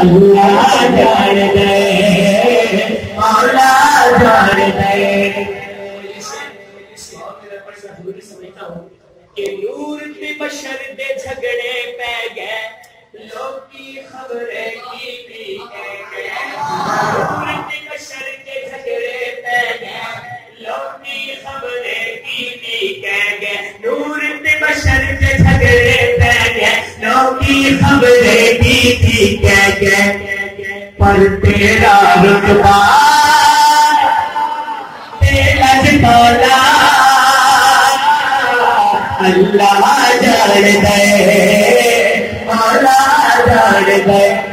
اللہ جان دے مولا جان دے کہ نور تے بشر دے جھگڑے پہ گئے خبریں کی بھی نور تے بشر دے جھگڑے پہ گئے لوکی خبریں کی بھی کہہ گئے۔ نور بشر دے جھگڑے پہ گئے خبریں کی تھی کہہ گئے پر تیرا رتبہ تیرا مولا اللہ جان دے مولا جان دے۔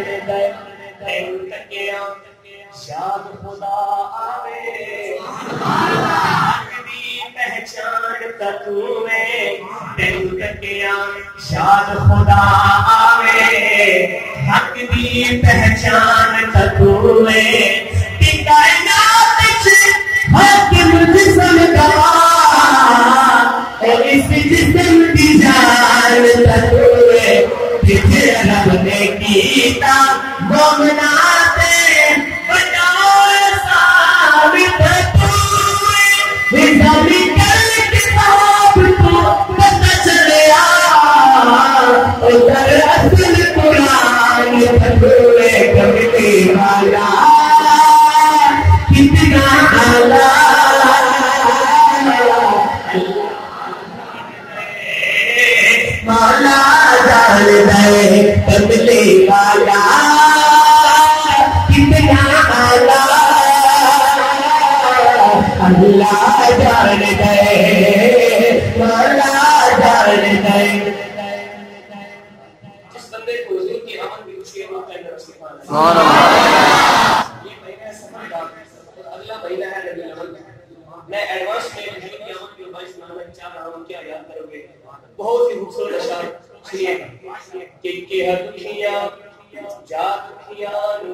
شاد خدا آوے، حق دی پہچان تکوے کائنات جسم گوا اور اس جسم کی جان تکوے تجھے رب نے کیتا مومنا جان دے مولا جان دے جس بندے کو حضور کی آمد بھی اس کے پاس یہ مہینہ سفر کا اگلا مہینہ ہے۔ ربیع الاول میں ایڈوانس میں حضور کی آمد چاہ رہا ہوں کیا یاد کرو گے بہت ہی خوبصورت اشعار سنیے کہ کہ ہر دکھیا جا دکھیا نو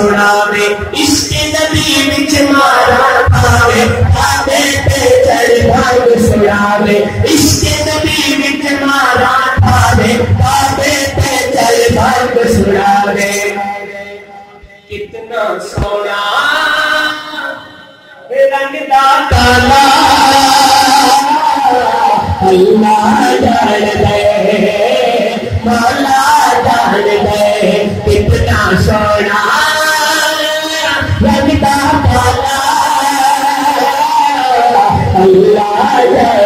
سناوے عشق نبی وچ مارا تھاوے کعبے تے چڑھ بانگ سناوے عشق نبی وچ مارا تھاوے کعبے تے چڑھ بانگ سناوے۔ کتنا سونا رنگ دا کالا۔ اللہ جان دے مولا جان دے، کتنا سونا۔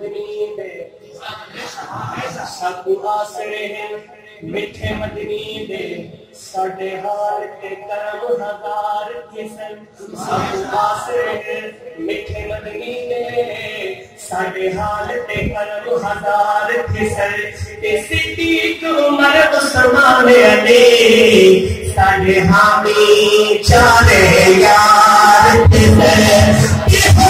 مدنی دے۔ سب آسرے ہیں مٹھے مدنی دے۔ ساڈے حال تے کرم ہزار کسن سب آسرے ہیں مٹھے مدنی دے۔ ساڈے حال تے کرم ہزار کسن تے صدیق عمر عثمان علی۔ ساڈے حامی چارے یار کسن یہ